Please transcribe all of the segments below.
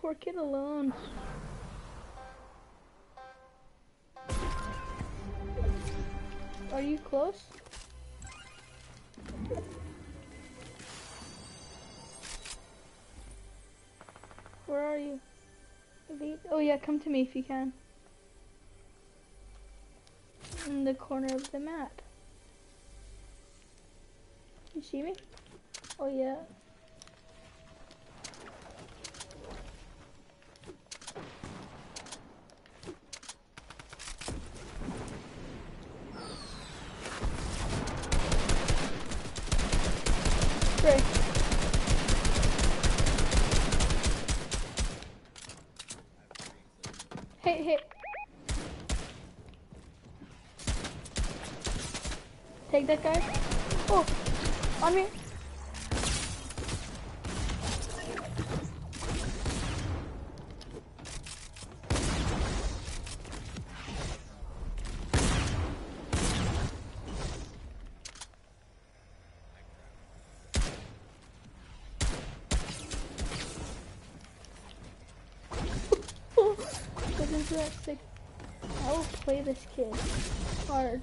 poor kid alone. Are you close? Where are you? Oh yeah, come to me if you can. In the corner of the map. You see me? Oh yeah. Great. Hey, hey. Take that guy. Oh, on me. Oh, get into that sick. I will play this kid hard.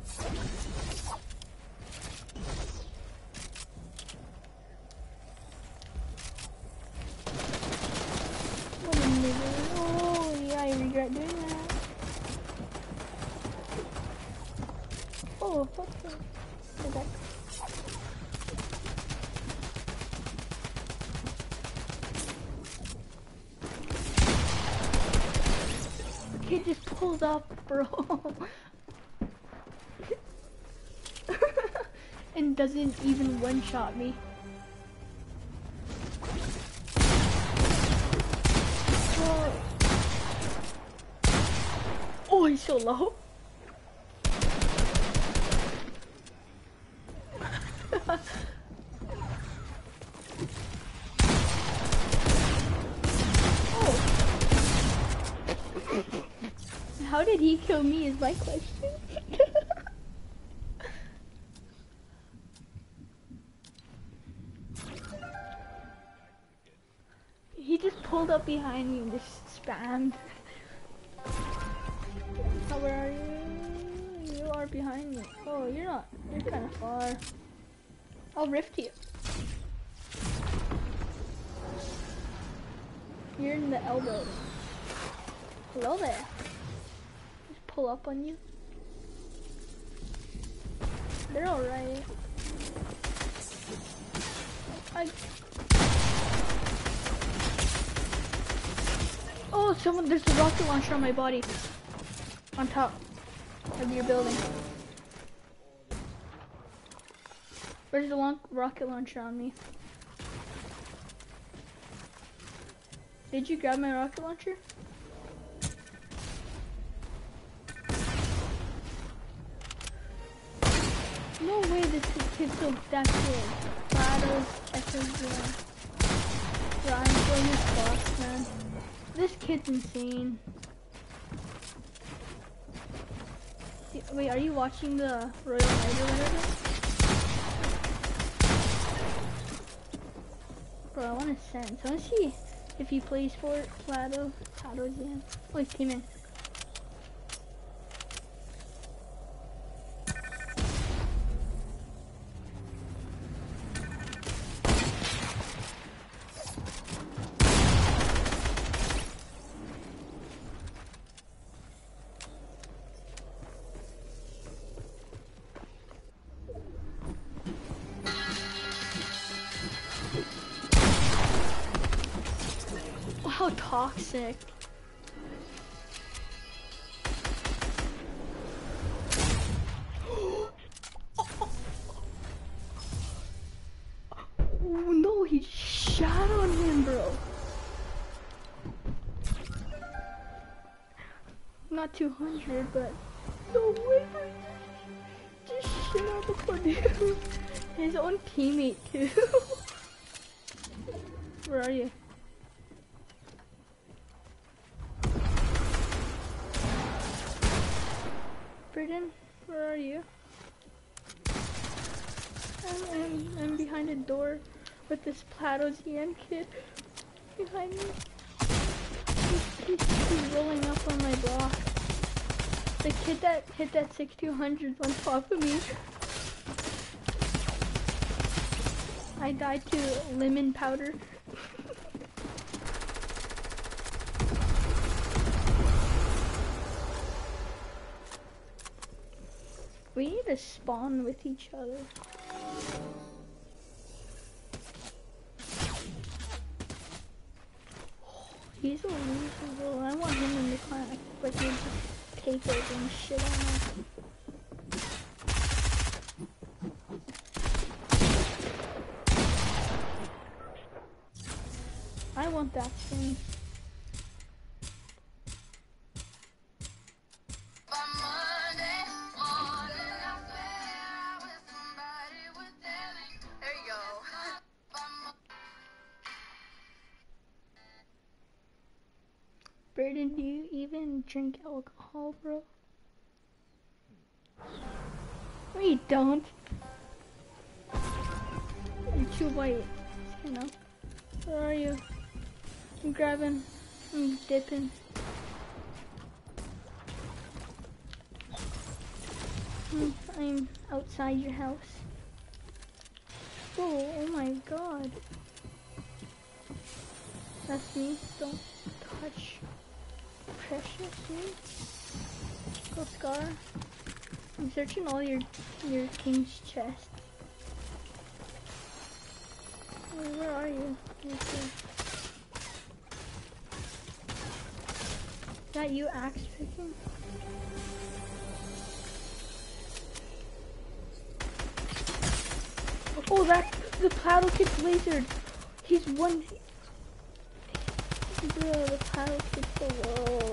What a nigga. Oh, regret doing that. Oh, fuck you. Okay. The kid just pulled up, bro. and doesn't even one-shot me. Oh. Oh, he's low. oh. How did he kill me is my question. he just pulled up behind me and just spammed. Far. I'll rift you. You're in the elbow. Hello there. Just pull up on you. They're alright. I. Oh, someone, there's a rocket launcher on my body. On top of your building. Where's the rocket launcher on me? Did you grab my rocket launcher? No way this kid's so that good. Battles, SSG. Ryan, join this box, man. This kid's insane. Wait, are you watching the Royal Knight or whatever? Bro, I want to send. So I want to see if he plays for it. Plato, Tato's in. Oh, he came in. Toxic. Oh no, he shot on him, bro. Not 200, but no way. Just shit on the. His own teammate, too. Where are you? Are you? I'm, I'm, I'm behind a door with this Plato ZM kid behind me. he's, he's rolling up on my block. The kid that hit that 6200 on top of me. I died to lemon powder. We need to spawn with each other. He's a loser though. I want him in the clan, but he's just take and shit on us. I want that thing. Burden, do you even drink alcohol, bro? You don't. You're too white, you know. Where are you? I'm grabbing, I'm dipping. Hmm, I'm outside your house. Oh, oh my god. That's me. Don't touch precious me. Go Scar. I'm searching all your your king's chest. Where are you? Is that you axe picking? Oh, that the paddle kid's lasered. He's one. Bro, the low.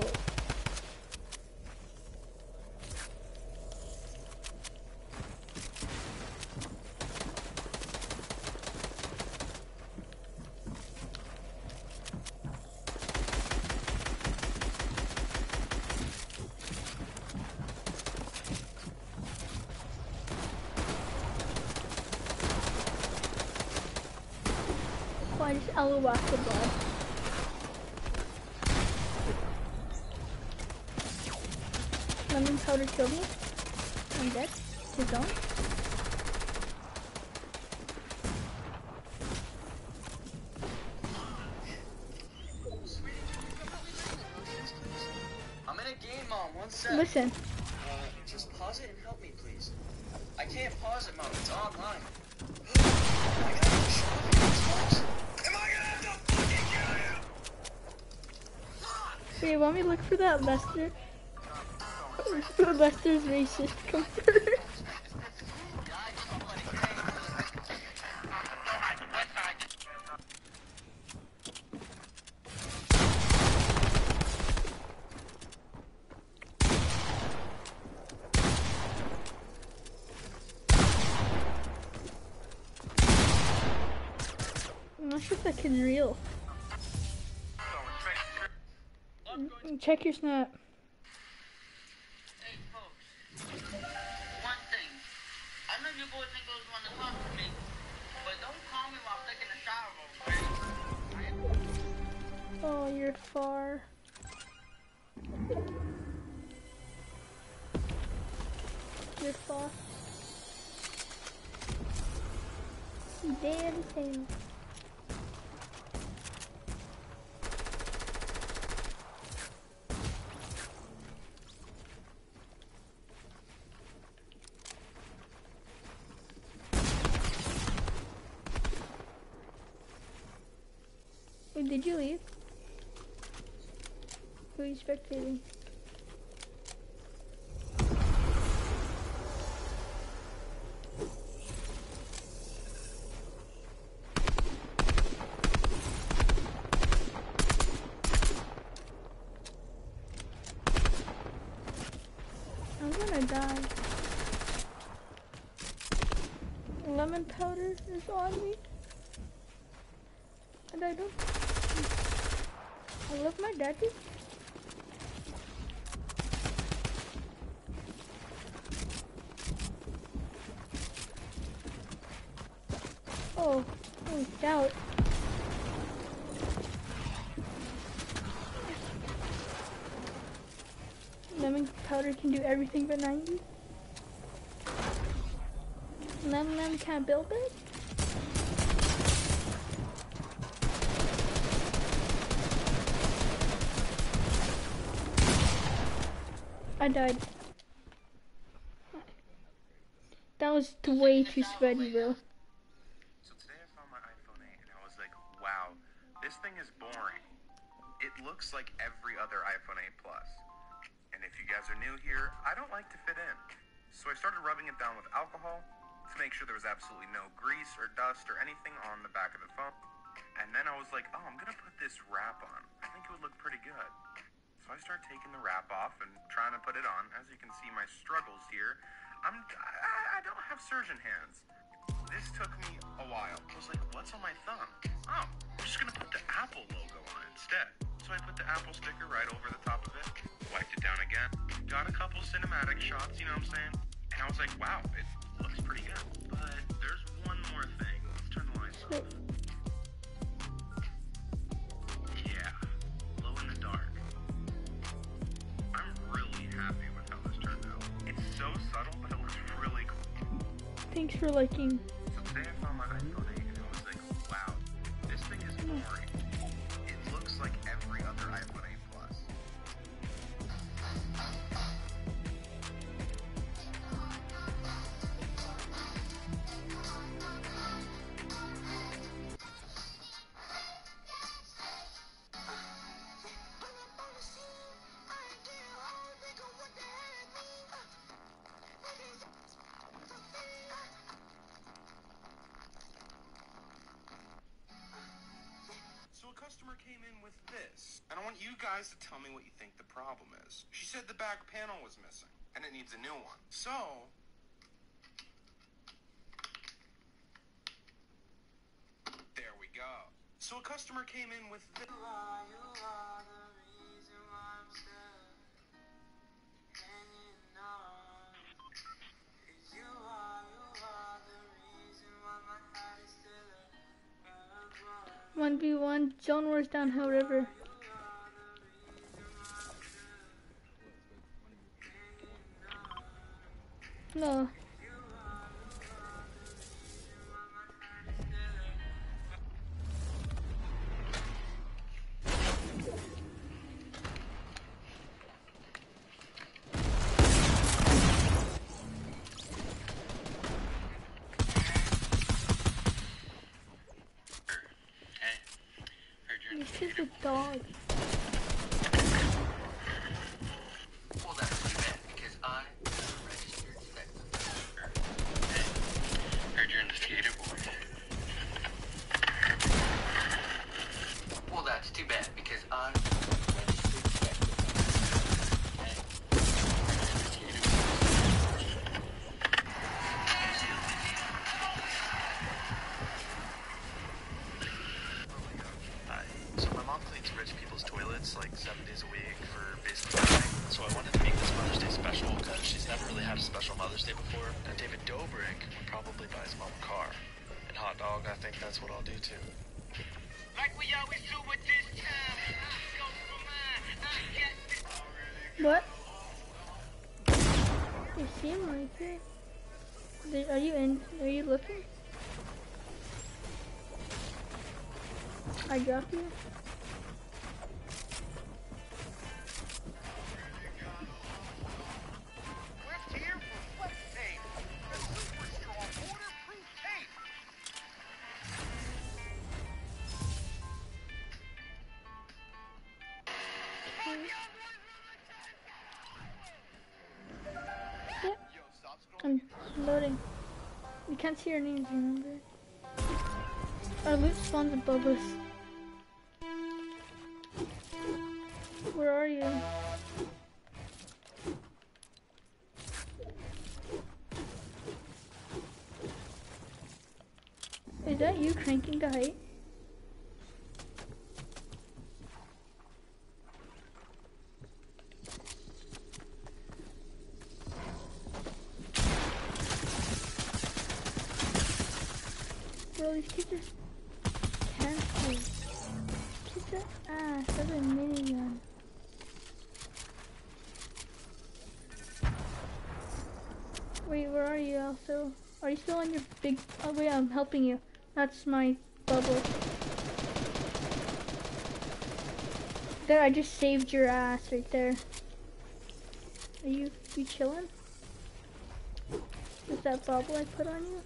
I just LOL the blood. Lemon powder killed me. I'm dead. He's gone. I'm in a game, Mom. One sec. Listen. Uh, just pause it and help me, please. I can't pause it, Mom. It's online. I gotta have to show off your Xbox. Am I gonna have to fucking kill you? Wait, want me look for that Lester? Racist. I'm not sure if that can real. Mm, Check your snap. Did you leave? Who are you spectating? I'm gonna die. Lemon powder is on me. And I don't. I love my daddy. Oh, holy doubt. Lemon powder can do everything but 90. Lemon lemon can't build it? I died. That was way too sweaty, bro. So today I found my iPhone 8 and I was like, wow, this thing is boring. It looks like every other iPhone 8 Plus. And if you guys are new here, I don't like to fit in. So I started rubbing it down with alcohol to make sure there was absolutely no grease or dust or anything on the back of the phone. And then I was like, oh, I'm gonna put this wrap on. I think it would look pretty good. So I start taking the wrap off and trying to put it on. As you can see, my struggles here. I'm I, I don't have surgeon hands. This took me a while. I was like, what's on my thumb? Oh, I'm just gonna put the Apple logo on instead. So I put the Apple sticker right over the top of it, wiped it down again, got a couple cinematic shots, you know what I'm saying? And I was like, wow, it looks pretty good. But there's one more thing. Let's turn the lights off. Subtle, but it looks really cool. Thanks for liking. Customer came in with this, and I want you guys to tell me what you think the problem is. She said the back panel was missing, and it needs a new one. So, there we go. So a customer came in with this. One v one. Zone wars downhill river. No. Mom people's toilets like seven days a week for basically nothing. So I wanted to make this Mother's Day special because she's never really had a special Mother's Day before. And David Dobrik would probably buy his mom a car. And hot dog, I think that's what I'll do too. Like we always do with this time. I go for mine. I get this. What? You seem like it. There- Are you in? Are you looking? I dropped you. Loading. You can't see our names, remember? Our loot spawns above us. Wait, where are you also? Are you still on your big... Oh wait, I'm helping you. That's my bubble. There, I just saved your ass right there. Are you, you chilling? Is that bubble I put on you?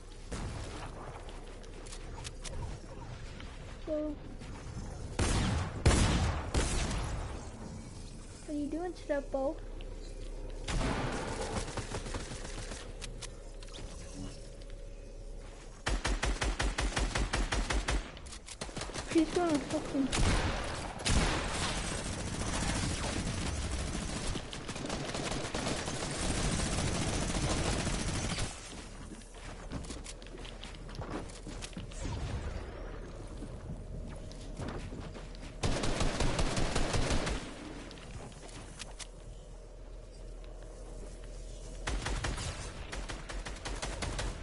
So... What are you doing, Stepbo? He's gonna fucking...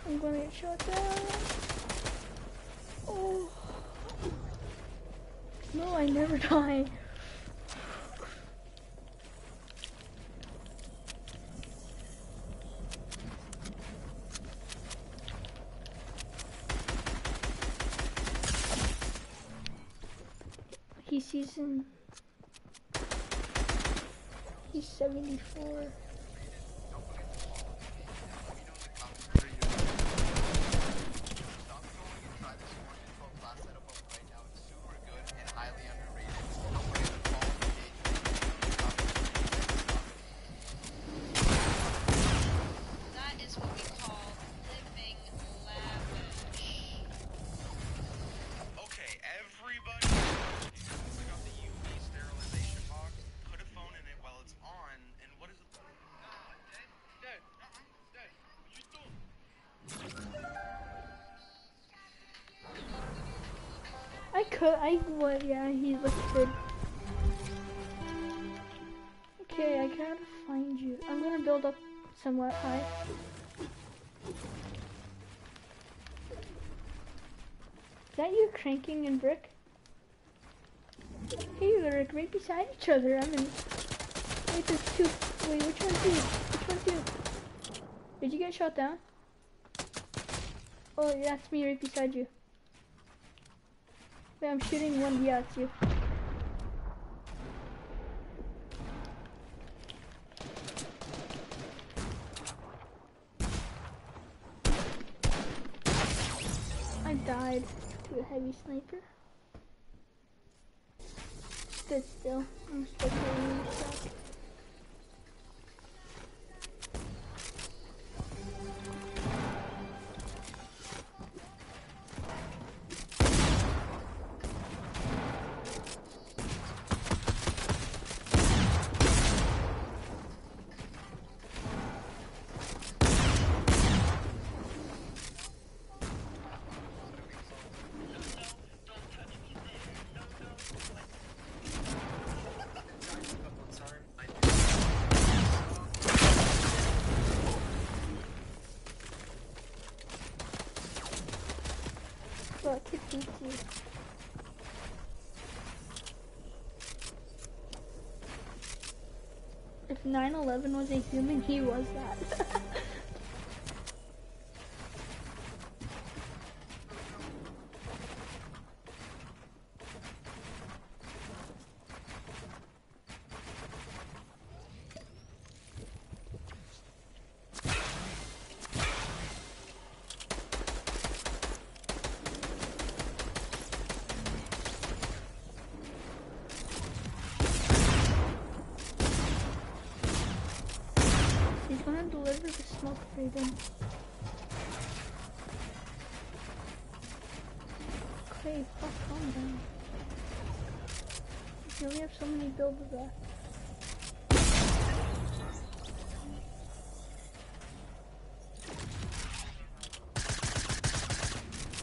I'm gonna shot down. Oh. No, I never die. He's season. He's 74. Could, I would, yeah, he looks good. Okay, I gotta find you. I'm gonna build up somewhat high. Is that you cranking and brick? Hey, like right beside each other. I'm in. Wait, there's two. Wait, which one's you? Which one's you? Did you get shot down? Oh, that's me right beside you. Wait, I'm shooting one. Yeah, at you. I died to a heavy sniper. Stood still. I'm stuck in If 9-11 was a human, he was that.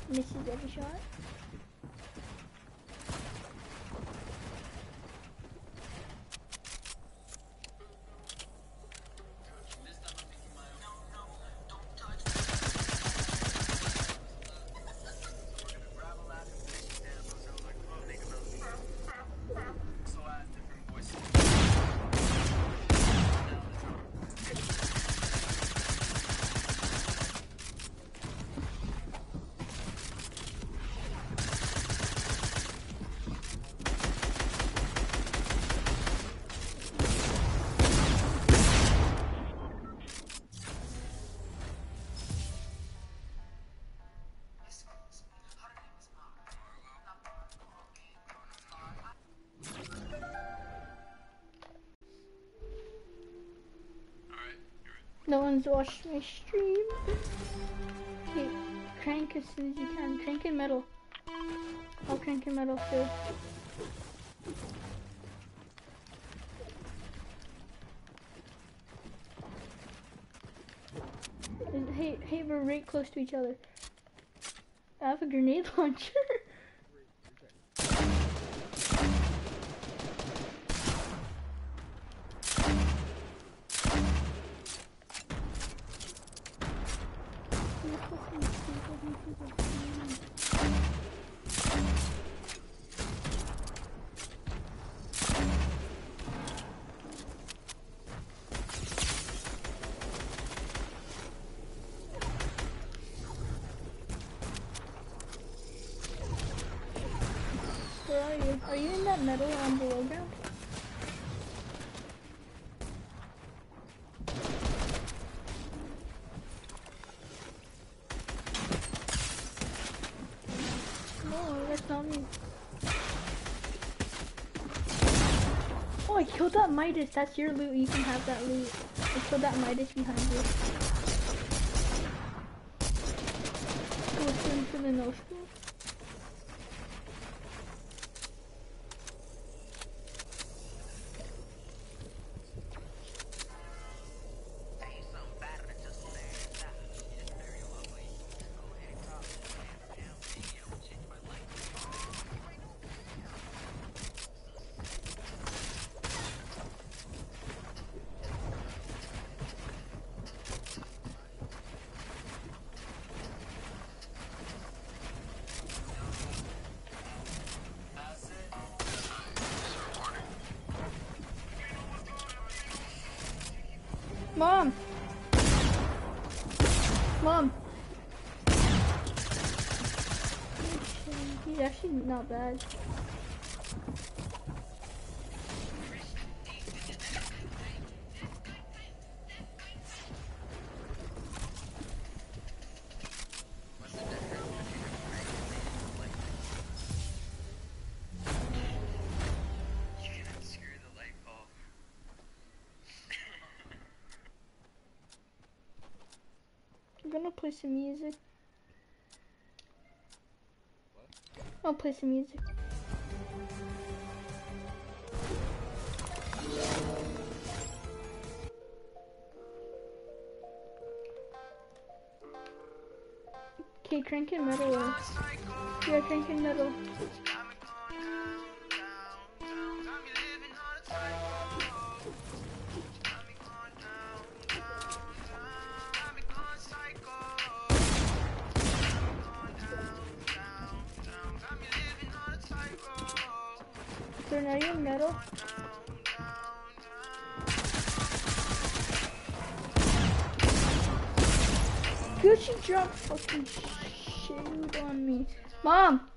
Missed every shot. No one's watched my stream. Okay, crank as soon as you can. Crank in metal. I'll crank in metal too. Hey, hey, we're right close to each other. I have a grenade launcher. Where are you? In that metal on below ground? No, that's not me. Oh, I killed that Midas. That's your loot. You can have that loot. I killed that Midas behind you. Go into the no school. Mom! Mom! He's actually not bad. Some music. I'll play some music. Okay, cranking metal. Yeah, cranking metal. Fucking shit on me. Mom! Mom!